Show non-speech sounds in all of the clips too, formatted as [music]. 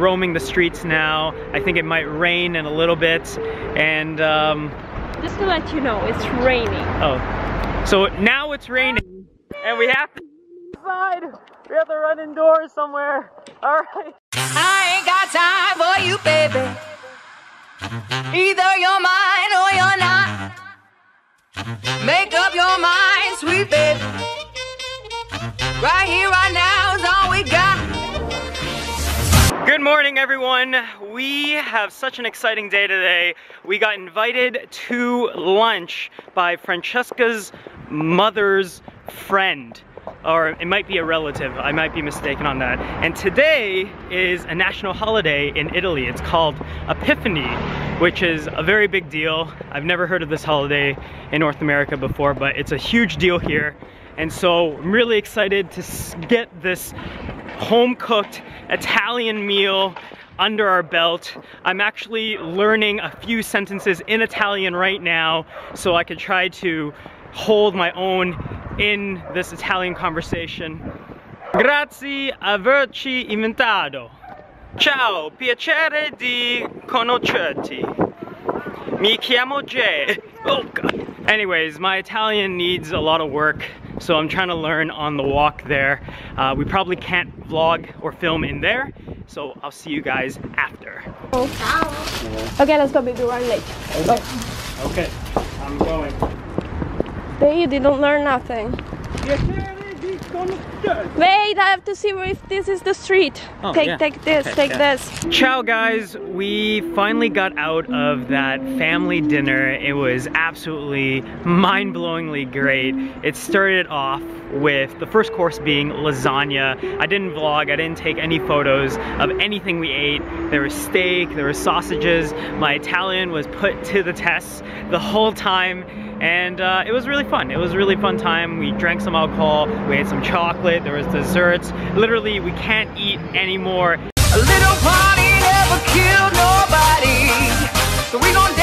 roaming the streets now. I think it might rain in a little bit and um, Just to let you know, it's raining. oh. So now it's raining and we have to inside. We have to run indoors somewhere. All right. I ain't got time for you, baby. Either you're mine or you're not. Make up your mind, sweet baby. Right here, right morning, everyone. We have such an exciting day today. We got invited to lunch by Francesca's mother's friend. Or it might be a relative, I might be mistaken on that. And today is a national holiday in Italy. It's called Epiphany, which is a very big deal. I've never heard of this holiday in North America before, but it's a huge deal here. And so I'm really excited to get this home cooked Italian meal under our belt. I'm actually learning a few sentences in Italian right now so I could try to hold my own in this Italian conversation. Grazie averci invitato. Ciao, piacere di conoscerti. Mi chiamo Jay. Oh god. Anyways, my Italian needs a lot of work, so I'm trying to learn on the walk there. Uh, we probably can't vlog or film in there, so I'll see you guys after. Okay, let's go, baby. We're late. Go. Okay, I'm going. They didn't learn nothing. Wait, I have to see if this is the street. Oh, take, yeah. take this, Okay, take yeah. this. Ciao guys, we finally got out of that family dinner. It was absolutely mind-blowingly great. It started off with the first course being lasagna. I didn't vlog, I didn't take any photos of anything we ate. There was steak, there was sausages. My Italian was put to the test the whole time and uh, it was really fun. It was a really fun time. We drank some alcohol, we ate some chocolate, there was desserts. Literally, we can't eat anymore. A little party never killed nobody. So we gon'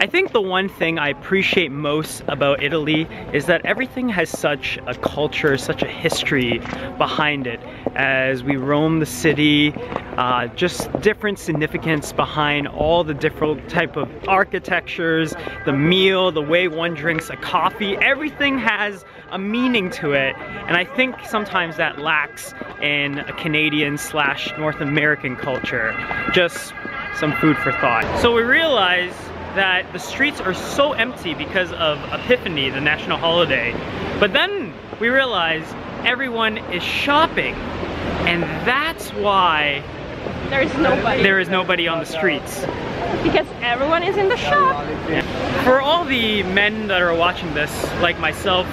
I think the one thing I appreciate most about Italy is that everything has such a culture, such a history behind it. As we roam the city, uh, just different significance behind all the different type of architectures, the meal, the way one drinks a coffee, everything has a meaning to it. And I think sometimes that lacks in a Canadian slash North American culture. Just some food for thought. So we realize that the streets are so empty because of Epiphany, the national holiday. But then we realize everyone is shopping. And that's why There is nobody. there is nobody on the streets. Because everyone is in the shop. For all the men that are watching this, like myself,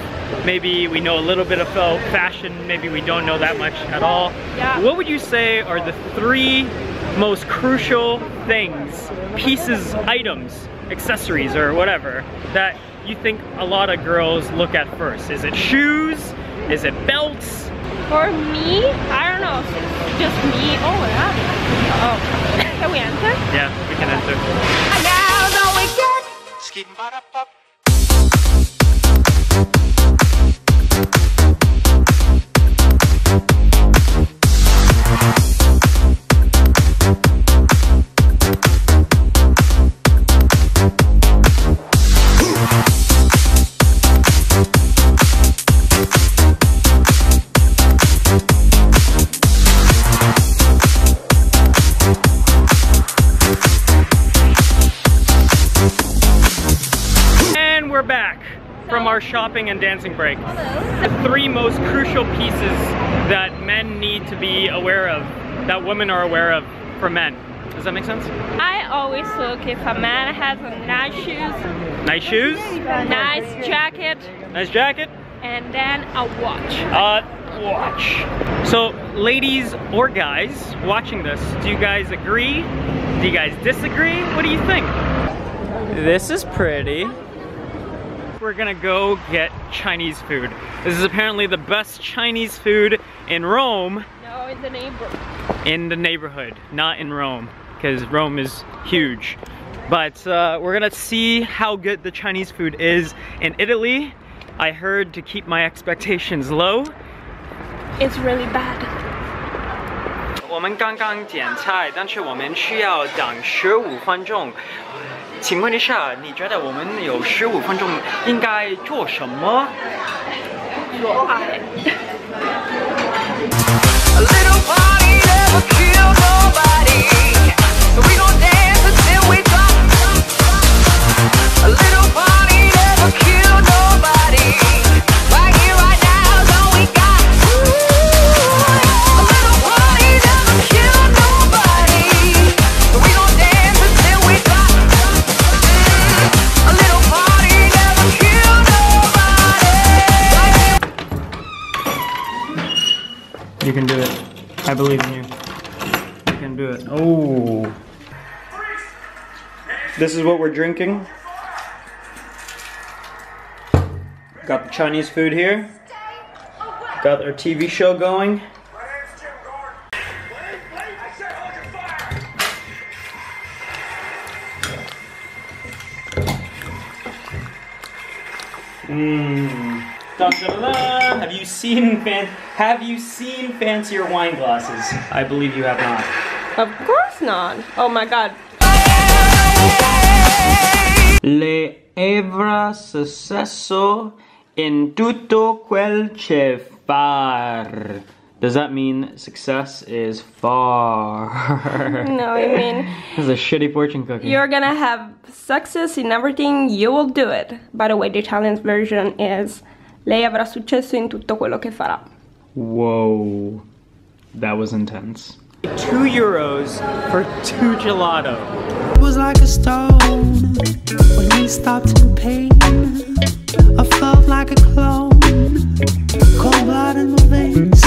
maybe we know a little bit about fashion, maybe we don't know that much at all. Yeah. What would you say are the three most crucial things, pieces, items, accessories, or whatever, that you think a lot of girls look at first? Is it shoes? Is it belts? For me, I don't know. Just me. Oh, yeah. Oh. [laughs] Can we enter? Yeah, we can enter. We're back from our shopping and dancing break. The three most crucial pieces that men need to be aware of, that women are aware of for men. Does that make sense? I always look if a man has nice shoes, Nice shoes, nice jacket, nice jacket, and then a watch. uh, watch. So, ladies or guys watching this, do you guys agree? Do you guys disagree? What do you think? This is pretty We're gonna go get Chinese food. This is apparently the best Chinese food in Rome, No, in the neighbor. in the neighborhood, not in Rome, because Rome is huge. But uh, we're gonna see how good the Chinese food is in Italy. I heard to keep my expectations low. It's really bad. 我们刚刚点菜，但是我们需要等十五分钟。 请问一下，你觉得我们有十五分钟应该做什么？You can do it. I believe in you. You can do it. Oh. This is what we're drinking. Got the Chinese food here. Got our TV show going. Mmm. Dun, dun, dun, dun. Have you seen fan- Have you seen fancier wine glasses? I believe you have not. Of course not. Oh my god. Le evra successo in tutto quel che far. Does that mean success is far? No, I mean [laughs] this is a shitty fortune cookie. you're gonna have success in everything, you will do it. By the way, the Italian version is lei avrà successo in tutto quello che farà. Wow, that was intense. Two euros for two gelato. It was like a stone when we stopped in pain. I felt like a clone, cold blood in my veins.